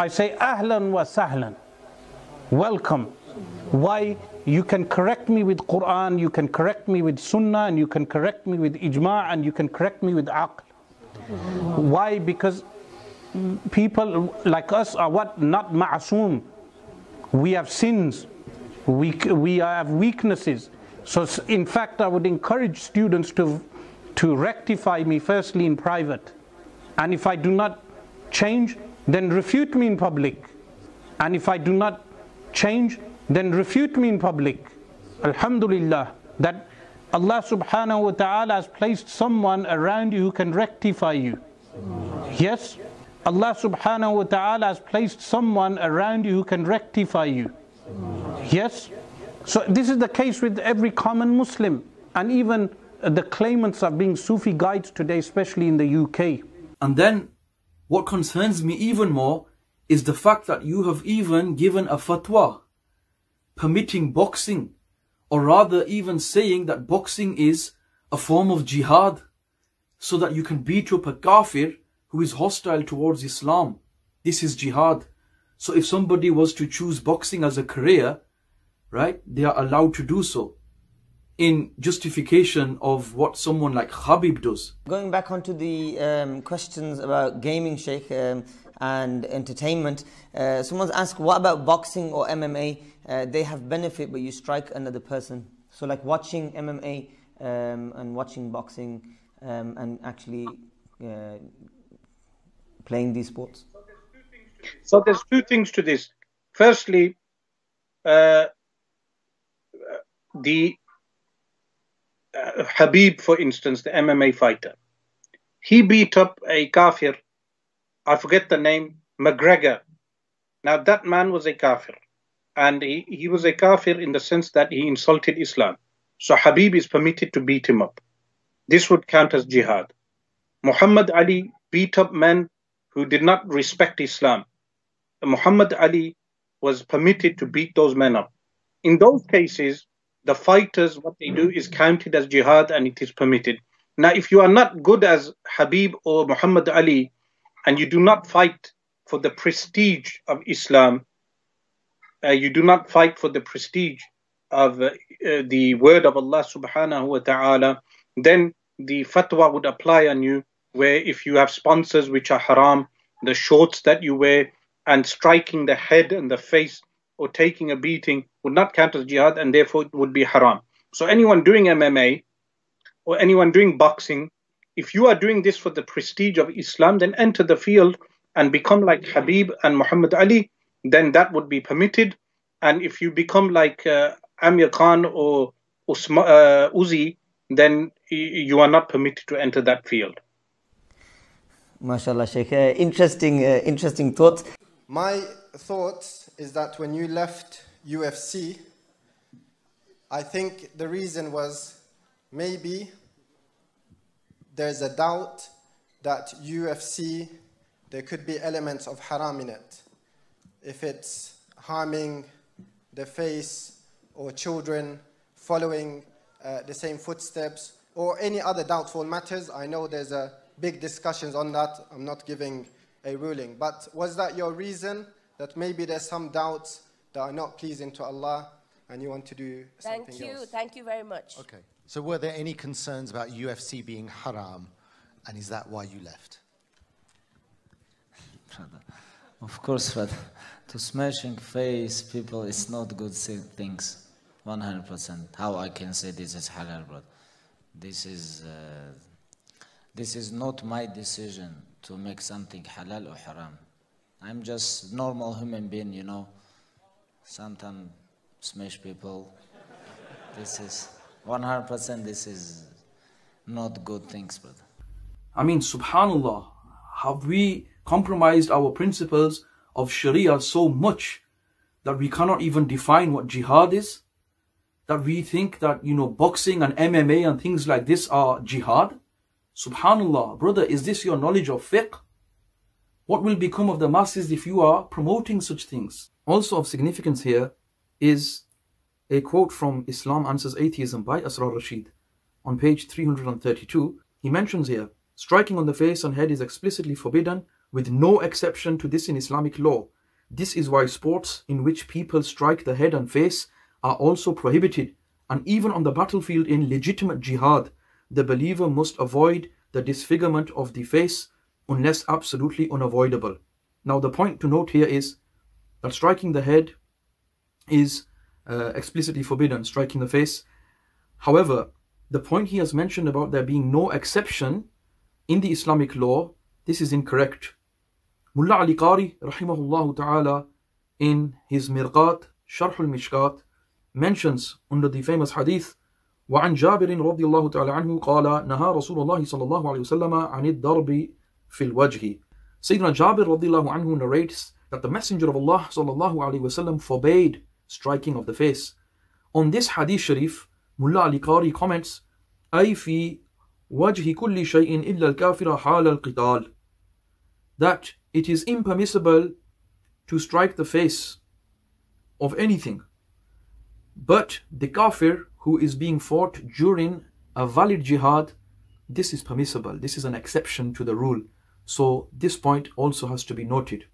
I say ahlan wa sahlan. Welcome. Why? You can correct me with Quran, you can correct me with Sunnah, and you can correct me with Ijma', and you can correct me with Aql. Why? Because people like us are what? Not ma'asum. We have sins. We, we have weaknesses. So, in fact, I would encourage students to, to rectify me firstly in private. And if I do not change, then refute me in public. And if I do not change, then refute me in public. Alhamdulillah, that Allah subhanahu wa ta'ala has placed someone around you who can rectify you. Yes? Allah subhanahu wa ta'ala has placed someone around you who can rectify you. Yes? So this is the case with every common Muslim and even the claimants of being Sufi guides today, especially in the UK. And then what concerns me even more is the fact that you have even given a fatwa permitting boxing or rather even saying that boxing is a form of jihad so that you can beat up a kafir who is hostile towards Islam. This is jihad. So if somebody was to choose boxing as a career, right, they are allowed to do so in justification of what someone like Khabib does. Going back onto the um, questions about gaming, Sheikh, um, and entertainment, uh, someone's asked, what about boxing or MMA? Uh, they have benefit, but you strike another person. So like watching MMA um, and watching boxing um, and actually uh, playing these sports. So there's two things to this. Firstly, uh, the uh, Khabib, for instance, the MMA fighter, he beat up a kafir. I forget the name, McGregor. Now that man was a kafir, and he, he was a kafir in the sense that he insulted Islam. So Habib is permitted to beat him up. This would count as jihad. Muhammad Ali beat up men who did not respect Islam. Muhammad Ali was permitted to beat those men up. In those cases, the fighters, what they do is counted as jihad and it is permitted. Now, if you are not good as Habib or Muhammad Ali and you do not fight for the prestige of Islam, uh, you do not fight for the prestige of uh, the word of Allah subhanahu wa ta'ala, then the fatwa would apply on you where if you have sponsors which are haram, the shorts that you wear, and striking the head and the face or taking a beating would not count as jihad and therefore it would be haram. So anyone doing MMA or anyone doing boxing, if you are doing this for the prestige of Islam, then enter the field and become like Khabib and Muhammad Ali, then that would be permitted. And if you become like uh, Amir Khan or Usma, uh, Uzzy, then you are not permitted to enter that field. MashaAllah, Sheikh. Uh, interesting, uh, interesting thoughts. My thoughts is that when you left UFC, I think the reason was maybe there's a doubt that UFC, there could be elements of haram in it. If it's harming the face or children following uh, the same footsteps or any other doubtful matters, I know there's a big discussions on that. I'm not giving a ruling. But was that your reason that maybe there's some doubts that are not pleasing to Allah and you want to do something. Thank something you. else? Thank you very much. Okay. So were there any concerns about UFC being haram and is that why you left? Of course, but to smashing face people is not good things. 100%. How I can say this is halal, bro? This is uh, this is not my decision to make something halal or haram. I'm just normal human being, you know. Sometimes smash people. This is 100% this is not good things, brother. I mean, subhanallah, have we compromised our principles of Sharia so much that we cannot even define what jihad is? That we think that, you know, boxing and MMA and things like this are jihad? Subhanallah, brother, is this your knowledge of fiqh? What will become of the masses if you are promoting such things? Also of significance here is a quote from Islam Answers Atheism by Asrar Rashid. On page 332, he mentions here, striking on the face and head is explicitly forbidden with no exception to this in Islamic law. This is why sports in which people strike the head and face are also prohibited, and even on the battlefield in legitimate jihad, the believer must avoid the disfigurement of the face unless absolutely unavoidable. Now, the point to note here is that striking the head is uh, explicitly forbidden, striking the face. However, the point he has mentioned about there being no exception in the Islamic law, this is incorrect. Mullah Ali Qari, rahimahullah ta'ala, in his Mirqat, Sharh al-Mishkat, mentions under the famous hadith وعن جابر رضي الله تعالى عنه قال نهى رسول الله صلى الله عليه وسلم عن الضرب في الوجه Sayyidina Jabir رضي الله عنه narrates that the Messenger of Allah صلى الله عليه وسلم forbade striking of the face. On this hadith sharif, Mullah Ali Qari comments أي في وجه كل شيء إلا الكافر حال القتال that it is impermissible to strike the face of anything but the kafir who is being fought during a valid jihad, this is permissible. This is an exception to the rule. So this point also has to be noted.